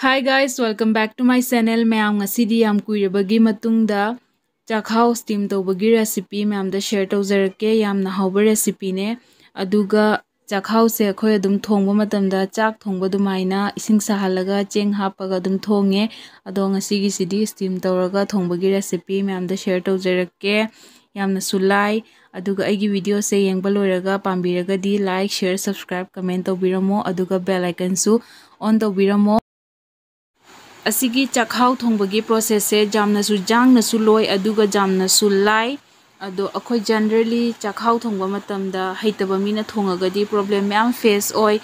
hi guys welcome back to my channel मैं hi guys welcome back to my channel मैं recipe ma'am share तौर के हम recipe ने चाखा से अखोम थोब मतम चाक थोब सा चें हापम थोंगे अदोंगी स्टीम तौर थोब की रेसीपी मैम शेयर तौर के वीडियो से येंग लोरगा लाइक शेयर सब्सक्राइब कमेंट तौरमो बेल आइकन ऑन तौरमो ꯑꯁꯤꯒꯤ ꯆꯥꯛꯍꯥꯎ ꯊꯣꯡꯕꯒꯤ ꯄ꯭ꯔꯣꯁꯦꯁꯁꯦ ꯌꯥꯝꯅꯁꯨ ꯖꯥꯡꯅꯁꯨ ꯂꯣꯏ ꯑꯗꯨꯒ ꯌꯥꯝꯅꯁꯨ ꯂꯥꯏ ꯑꯗꯣ ꯑꯩꯈꯣꯏ ꯖꯦꯅꯔꯦꯂꯤ ꯆꯥꯛꯍꯥꯎ ꯊꯣꯡꯕ ꯃꯇꯝꯗ ꯍꯩꯇꯕ ꯃꯤꯅ ꯊꯣꯡꯉꯒꯗꯤ ꯄ꯭ꯔꯣꯕ꯭ꯂꯦꯝ ꯃꯌꯥꯝ ꯐꯦꯁ ꯑꯣꯏ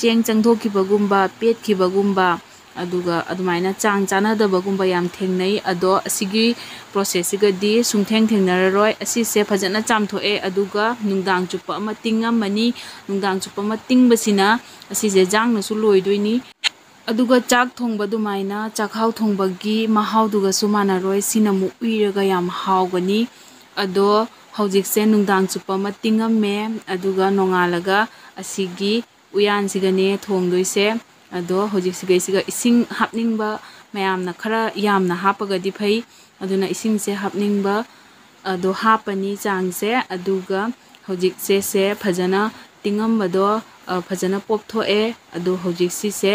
ꯆꯦꯡ ꯆꯪꯊꯣꯛꯈꯤꯕꯒꯨꯝꯕ ꯄꯦꯠꯈꯤꯕꯒꯨꯝꯕ ꯑꯗꯨꯒ ꯑꯗꯨꯃꯥꯏꯅ ꯆꯥꯡ ꯆꯥꯟꯅꯗꯕꯒꯨꯝꯕ ꯌꯥꯝ ꯊꯦꯡꯅꯩ ꯑꯗꯣ ꯑꯁꯤꯒꯤ ꯄ꯭ꯔꯣꯁꯦꯁꯁꯤꯒꯗꯤ ꯁꯨꯡꯊꯦꯡ ꯊꯦꯡꯅꯔꯔꯣꯏ ꯑꯁꯤꯁꯦ ꯐꯖꯅ ꯆꯥꯝꯊꯣꯛꯑꯦ ꯑꯗꯨꯒ ꯅꯨꯡꯗꯥꯡ ꯆꯨꯞꯄ ꯑꯃ ꯇꯤꯡꯉꯝꯃꯅꯤ ꯅꯨꯡꯗꯥꯡ ꯆꯨꯞꯄ ꯑꯃ ꯇꯤꯡꯕꯁꯤꯅ ꯑꯁꯤꯁꯦ ꯖꯥꯡꯅꯁꯨ ꯂꯣꯏꯗꯣꯏꯅꯤ ꯑꯗꯨꯒ ꯆꯥꯛ ꯊꯣꯡꯕ ꯑꯗꯨꯃꯥꯏꯅ ꯆꯥꯛꯍꯥꯎ ꯊꯣꯡꯕꯒꯤ ꯃꯍꯥꯎꯗꯨꯒꯁꯨ ꯃꯥꯟꯅꯔꯣꯏ ꯁꯤꯅ ꯑꯃꯨꯛ ꯎꯏꯔꯒ ꯌꯥꯝ ꯍꯥꯎꯒꯅꯤ ꯑꯗꯣ ꯍꯧꯖꯤꯛꯁꯦ ꯅꯨꯡꯗꯥꯡ ꯆꯨꯞꯄ ꯑꯃ ꯇꯤꯡꯉꯝꯃꯦ ꯑꯗꯨꯒ ꯅꯣꯡꯉꯥꯜꯂꯒ ꯑꯁꯤꯒꯤ ꯎꯌꯥꯟꯁꯤꯒꯅꯦ ꯊꯣꯡꯗꯣꯏꯁꯦ ꯑꯗꯣ ꯍꯧꯖꯤꯛꯁꯤꯒꯩꯁꯤꯒ ꯏꯁꯤꯡ ꯍꯥꯞꯅꯤꯡꯕ ꯃꯌꯥꯝꯅ ꯈꯔ ꯌꯥꯝꯅ ꯍꯥꯞꯄꯒꯗꯤ ꯐꯩ ꯑꯗꯨꯅ ꯏꯁꯤꯡꯁꯦ ꯍꯥꯞꯅꯤꯡꯕ ꯑꯗꯣ ꯍꯥꯞꯄꯅꯤ ꯆꯥꯡꯁꯦ ꯑꯗꯨꯒ ꯍꯧꯖꯤꯛꯁꯦ ꯁꯦ ꯐꯖꯅ ꯇꯤꯡꯉꯝꯕꯗꯣ ꯐꯖꯅ ꯄꯣꯞꯊꯣꯛꯑꯦ ꯑꯗꯣ ꯍꯧꯖꯤꯛ ꯁꯤꯁꯦ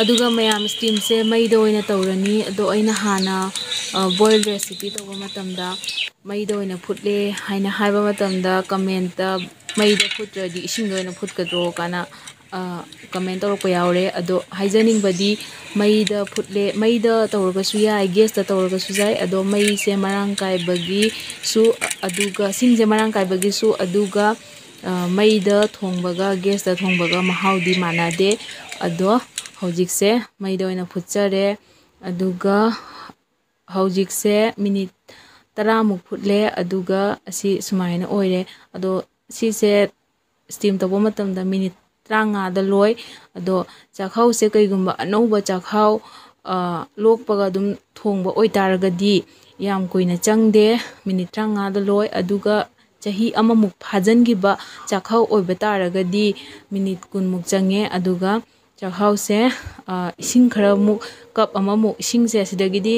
ꯑꯗꯨꯒ ꯃꯌꯥꯝ ꯁ꯭ꯇꯤꯝꯁꯦ ꯃꯩꯗ ꯑꯣꯏꯅ ꯇꯧꯔꯅꯤ ꯑꯗꯣ ꯑꯩꯅ ꯍꯥꯟꯅ ꯕꯣꯏꯜ ꯔꯦꯁꯤꯄꯤ ꯇꯧꯕ ꯃꯇꯝꯗ ꯃꯩꯗ ꯑꯣꯏꯅ ꯐꯨꯠꯂꯦ ꯍꯥꯏꯅ ꯍꯥꯏꯕ ꯃꯇꯝꯗ ꯀꯃꯦꯟꯇ ꯃꯩꯗ ꯐꯨꯠꯇ꯭ꯔꯗꯤ ꯏꯁꯤꯡꯗ ꯑꯣꯏꯅ ꯐꯨꯠꯀꯗ꯭ꯔꯣ ꯀꯥꯏꯅ ꯀꯃꯦꯟ ꯇꯧꯔꯛꯄ ꯌꯥꯎꯔꯦ ꯑꯗꯣ ꯍꯥꯏꯖꯅꯤꯡꯕꯗꯤ ꯃꯩꯗ ꯐꯨꯠꯂꯦ ꯃꯩꯗ ꯇꯧꯔꯒꯁꯨ ꯌꯥꯏ ꯒꯦꯁꯇ ꯇꯧꯔꯒꯁꯨ ꯌꯥꯏ ꯑꯗꯣ ꯃꯩꯁꯦ ꯃꯔꯥꯡ ꯀꯥꯏꯕꯒꯤꯁꯨ ꯑꯗꯨꯒ ꯁꯤꯡꯁꯦ ꯃꯔꯥꯡ ꯀꯥꯏꯕꯒꯤꯁꯨ ꯑꯗꯨꯒ ꯃꯩꯗ ꯊꯣꯡꯕꯒ ꯒꯦꯁꯇ ꯊꯣꯡꯕꯒ ꯃꯍꯥꯎꯗꯤ ꯃꯥꯟꯅꯗꯦ ꯑꯗꯣ ꯍꯧꯖꯤꯛꯁꯦ ꯃꯩꯗ ꯑꯣꯏꯅ ꯐꯨꯠꯆꯔꯦ ꯑꯗꯨꯒ ꯍꯧꯖꯤꯛꯁꯦ ꯃꯤꯅꯤꯠ ꯇꯔꯥꯃꯨꯛ ꯐꯨꯠꯂꯦ ꯑꯗꯨꯒ ꯑꯁꯤ ꯁꯨꯃꯥꯏꯅ ꯑꯣꯏꯔꯦ ꯑꯗꯣ ꯁꯤꯁꯦ ꯁ꯭ꯇꯤꯝ ꯇꯧꯕ ꯃꯇꯝꯗ ꯃꯤꯅꯤꯠ ꯇꯔꯥꯃꯉꯥꯗ ꯂꯣꯏ ꯑꯗꯣ ꯆꯥꯛꯍꯥꯎꯁꯦ ꯀꯩꯒꯨꯝꯕ ꯑꯅꯧꯕ ꯆꯥꯛꯍꯥꯎ ꯂꯣꯛꯄꯒ ꯑꯗꯨꯝ ꯊꯣꯡꯕ ꯑꯣꯏꯇꯥꯔꯒꯗꯤ ꯌꯥꯝ ꯀꯨꯏꯅ ꯆꯪꯗꯦ ꯃꯤꯅꯤꯠ ꯇꯔꯥꯃꯉꯥꯗ ꯂꯣꯏ ꯑꯗꯨꯒ ꯆꯍꯤ ꯑꯃꯃꯨꯛ ꯐꯥꯖꯤꯟꯈꯤꯕ ꯆꯥꯛꯍꯥꯎ ꯑꯣꯏꯕ ꯇꯥꯔꯒꯗꯤ ꯃꯤꯅꯤꯠ ꯀꯨꯟꯃꯨꯛ ꯆꯪꯉꯦ ꯑꯗꯨꯒ ꯆꯥꯛꯍꯥꯎꯁꯦ ꯏꯁꯤꯡ ꯈꯔꯃꯨꯛ ꯀꯞ ꯑꯃꯃꯨꯛ ꯏꯁꯤꯡꯁꯦ ꯁꯤꯗꯒꯤꯗꯤ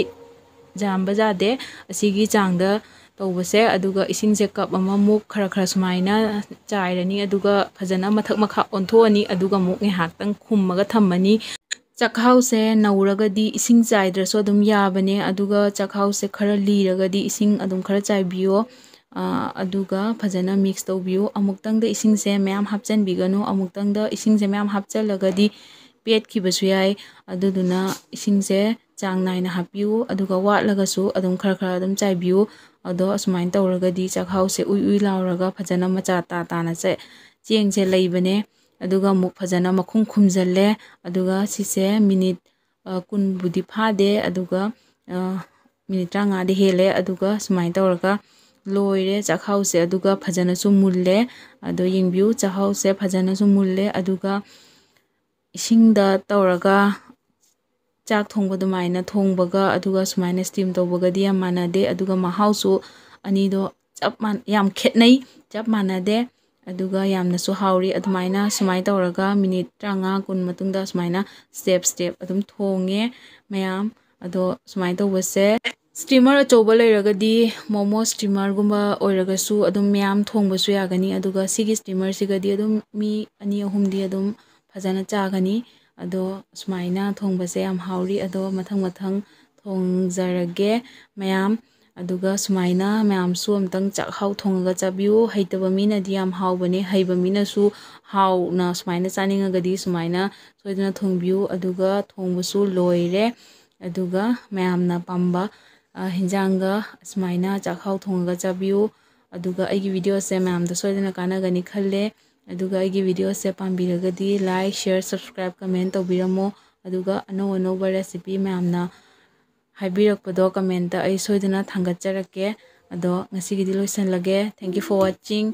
ꯌꯥꯝꯕ ꯌꯥꯗꯦ ꯑꯁꯤꯒꯤ ꯆꯥꯡꯗ ꯇꯧꯕꯁꯦ ꯑꯗꯨꯒ ꯏꯁꯤꯡꯁꯦ ꯀꯞ ꯑꯃꯃꯨꯛ ꯈꯔ ꯈꯔ ꯁꯨꯃꯥꯏꯅ ꯆꯥꯏꯔꯅꯤ ꯑꯗꯨꯒ ꯐꯖꯅ ꯃꯊꯛ ꯃꯈꯥ ꯑꯣꯟꯊꯣꯛꯑꯅꯤ ꯑꯗꯨꯒ ꯑꯃꯨꯛ ꯉꯥꯏꯍꯥꯛꯇꯪ ꯈꯨꯝꯃꯒ ꯊꯝꯃꯅꯤ ꯆꯥꯛꯍꯥꯎꯁꯦ ꯅꯧꯔꯒꯗꯤ ꯏꯁꯤꯡ ꯆꯥꯏꯗ꯭ꯔꯁꯨ ꯑꯗꯨꯝ ꯌꯥꯕꯅꯦ ꯑꯗꯨꯒ ꯆꯥꯛꯍꯥꯎꯁꯦꯈꯔ ꯂꯤꯔꯒꯗꯤ ꯏꯁꯤꯡ ꯑꯗꯨꯝ ꯈꯔ ꯆꯥꯏꯕꯤꯌꯣ ꯑꯗꯨꯒ ꯐꯖꯅ ꯃꯤꯛꯁ ꯇꯧꯕꯤꯌꯨ ꯑꯃꯨꯛꯇꯪꯗ ꯏꯁꯤꯡꯁꯦ ꯃꯌꯥꯝ ꯍꯥꯞꯆꯤꯟꯕꯤꯒꯅꯨ ꯑꯃꯨꯛꯇꯪꯗ ꯏꯁꯤꯡꯁꯦ ꯃꯌꯥꯝ ꯍꯥꯞꯆꯤꯜꯂꯒꯗꯤ ꯄꯦꯠꯈꯤꯕꯁꯨ ꯌꯥꯏ ꯑꯗꯨꯗꯨꯅ ꯏꯁꯤꯡꯁꯦ ꯆꯥꯡ ナꯏꯅ ꯍꯥꯞꯄꯤꯌꯨ ꯑꯗꯨꯒ ꯋꯥꯠꯂꯒꯁꯨ ꯑꯗꯨꯝ ꯈꯔ ꯈꯔ ꯑꯗꯨꯝ ꯆꯥꯏꯕꯤꯌꯨ ꯑꯗꯣ ꯑꯁꯨꯃꯥꯏꯅ ꯇꯧꯔꯒꯗꯤ ꯆꯥꯛꯍꯥꯎꯁꯦ ꯎꯏ ꯎꯏ ꯂꯥꯎꯔꯒ ꯐꯖꯅ ꯃꯆꯥ ꯇꯥ ꯇꯥꯅ ꯆꯦꯡꯁꯦ ꯂꯩꯕꯅꯦ ꯑꯗꯨꯒ ꯑꯃꯨꯛ ꯐꯖꯅ ꯃꯈꯨꯝ ꯈꯨꯝꯖꯤꯜꯂꯦ ꯑꯗꯨꯒ ꯁꯤꯁꯦ ꯃꯤꯅꯤꯠ ꯀꯨꯟꯕꯨꯗꯤ ꯐꯥꯗꯦ ꯑꯗꯨꯒ ꯃꯤꯅꯤꯠ ꯇꯔꯥꯃꯉꯥꯗꯤ ꯍꯦꯜꯂꯦ ꯑꯗꯨꯒ ꯁꯨꯃꯥꯏꯅ ꯇꯧꯔꯒ ꯂꯣꯏꯔꯦ ꯆꯥꯛꯍꯥꯎꯁꯦ ꯑꯗꯨꯒ ꯐꯖꯅꯁꯨ ꯃꯨꯜꯂꯦ ꯑꯗꯣ ꯌꯦꯡꯕꯤꯌꯨ ꯆꯥꯛꯍꯥꯎꯁꯦ ꯐꯖꯅꯁꯨ ꯃꯨꯜꯂꯦ ꯑꯗꯨꯒ ꯏꯁꯤꯡꯗ ꯇꯧꯔꯒ ꯆꯥꯛ ꯊꯣꯡꯕ ꯑꯗꯨꯃꯥꯏꯅ ꯊꯣꯡꯕꯒ ꯑꯗꯨꯒ ꯁꯨꯃꯥꯏꯅ ꯁ꯭ꯇꯤꯝ ꯇꯧꯕꯒꯗꯤ ꯌꯥꯝ ꯃꯥꯟꯅꯗꯦ ꯑꯗꯨꯒ ꯃꯍꯥꯎꯁꯨ ꯑꯅꯤꯗꯣ ꯆꯞ ꯌꯥꯝ ꯈꯦꯠꯅꯩ ꯆꯞ ꯃꯥꯟꯅꯗꯦ ꯑꯗꯨꯒ ꯌꯥꯝꯅꯁꯨ ꯍꯥꯎꯔꯤ ꯑꯗꯨꯃꯥꯏꯅ ꯁꯨꯃꯥꯏꯅ ꯇꯧꯔꯒ ꯃꯤꯅꯤꯠ ꯇꯔꯥꯃꯉꯥ ꯀꯨꯟ ꯃꯇꯨꯡꯗ ꯁꯨꯃꯥꯏꯅ ꯁ꯭ꯇꯦꯞ ꯁ꯭ꯇꯦꯞ ꯑꯗꯨꯝ ꯊꯣꯡꯉꯦ ꯃꯌꯥꯝ ꯑꯗꯣ ꯁꯨꯃꯥꯏꯅ ꯇꯧꯕꯁꯦ ꯁ꯭ꯇꯤꯃꯔ ꯑꯆꯧꯕ ꯂꯩꯔꯒꯗꯤ ꯃꯣꯃꯣ ꯁ꯭ꯇꯤꯃꯔꯒꯨꯝꯕ ꯑꯣꯏꯔꯒꯁꯨ ꯑꯗꯨꯝ ꯃꯌꯥꯝ ꯊꯣꯡꯕꯁꯨ ꯌꯥꯒꯅꯤ ꯑꯗꯨꯒ ꯁꯤꯒꯤ ꯁ꯭ꯇꯤꯃꯔꯁꯤꯒꯗꯤ ꯑꯗꯨꯝ ꯃꯤ ꯑꯅꯤ ꯑꯍꯨꯝꯗꯤ ꯑꯗꯨꯝ ꯐꯖꯅ ꯆꯥꯒꯅꯤ ꯑꯗꯣ ꯁꯨꯃꯥꯏꯅ ꯊꯣꯡꯕꯁꯦ ꯌꯥꯝ ꯍꯥꯎꯔꯤ ꯑꯗꯣ ꯃꯊꯪ ꯃꯊꯪ ꯊꯣꯡꯖꯔꯒꯦ ꯃꯌꯥꯝ ꯑꯗꯨꯒ ꯁꯨꯃꯥꯏꯅ ꯃꯌꯥꯝꯁꯨ ꯑꯝꯇꯪ ꯆꯥꯛꯍꯥꯎ ꯊꯣꯡꯉꯒ ꯆꯥꯕꯤꯌꯨ ꯍꯩꯇꯕ ꯃꯤꯅꯗꯤ ꯌꯥꯝ ꯍꯥꯎꯕꯅꯦ ꯍꯩꯕ ꯃꯤꯅꯁꯨ ꯍꯥꯎꯅ ꯁꯨꯃꯥꯏꯅ ꯆꯥꯅꯤꯡꯉꯒꯗꯤ ꯁꯨꯃꯥꯏꯅ ꯁꯣꯏꯗꯅ ꯊꯣꯡꯕꯤꯌꯨ ꯑꯗꯨꯒ ꯊꯣꯡꯕꯁꯨ ꯂꯣꯏꯔꯦ ꯑꯗꯨꯒ ꯃꯌꯥꯝꯅ ꯄꯥꯝꯕ ꯍꯤꯟꯖꯥꯡꯒ ꯁꯨꯃꯥꯏꯅ ꯆꯥꯛꯍꯥꯎ ꯊꯣꯡꯉꯒ ꯆꯥꯕꯤꯌꯨ ꯑꯗꯨꯒ ꯑꯩꯒꯤ ꯚꯤꯗꯤꯑꯣꯁꯦ ꯃꯌꯥꯝꯗ ꯁꯣꯏꯗꯅ ꯀꯥꯟꯅꯒꯅꯤ ꯈꯜꯂꯦ ꯑꯗꯨꯒ ꯑꯩꯒꯤ ꯚꯤꯗꯤꯑꯣꯁꯦ ꯄꯥꯝꯕꯤꯔꯒꯗꯤ ꯂꯥꯏꯛ ꯁꯤꯌꯔ ꯁꯕꯁꯀ꯭ꯔꯥꯏꯕ ꯀꯃꯦꯟ ꯇꯧꯕꯤꯔꯝꯃꯣ ꯑꯗꯨꯒ ꯑꯅꯧ ꯑꯅꯧꯕ ꯔꯦꯁꯤꯄꯤ ꯃꯌꯥꯝꯅ ꯍꯥꯏꯕꯤꯔꯛꯄꯗꯣ ꯀꯃꯦꯟꯇ ꯑꯩ ꯁꯣꯏꯗꯅ ꯊꯥꯡꯒꯠꯆꯔꯛꯀꯦ ꯑꯗꯣ ꯉꯁꯤꯒꯤꯗꯤ ꯂꯣꯏꯁꯤꯜꯂꯒꯦ ꯊꯦꯡꯛ ꯌꯨ ꯐꯣꯔ ꯋꯥꯆꯤꯡ